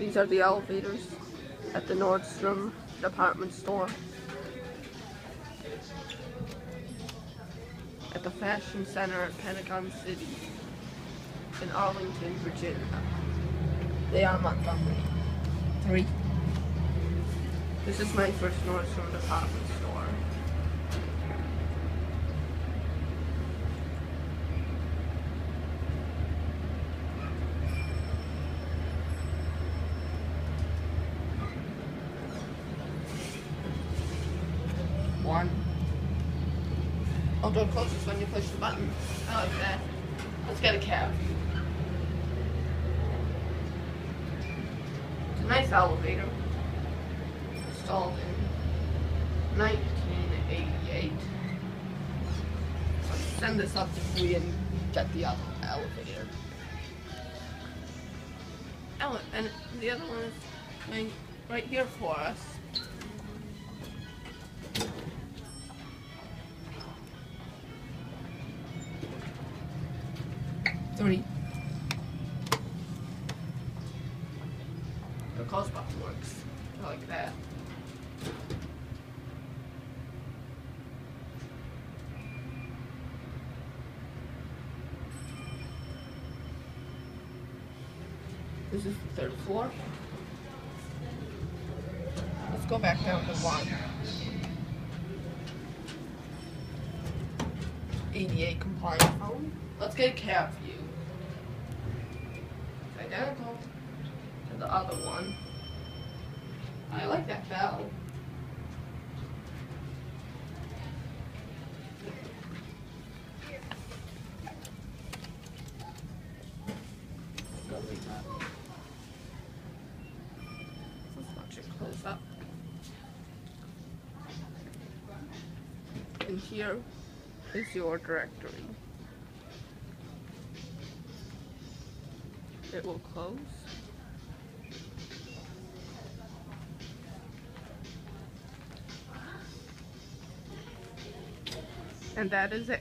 These are the elevators at the Nordstrom department store. At the Fashion Center at Pentagon City in Arlington, Virginia. They are Montgomery. Three. This is my first Nordstrom department store. One. Oh, door closes when you push the button. I like that. Let's get a cab. It's a nice elevator. Installed in 1988. Let's send this up to three and get the other elevator. Ele- and the other one is right here for us. Three. The close box works. I like that. This is the third floor. Let's go back down to one. ADA compliant phone. Let's get a cab view. Identical to the other one. I like that bell. Here is your directory. It will close. And that is it.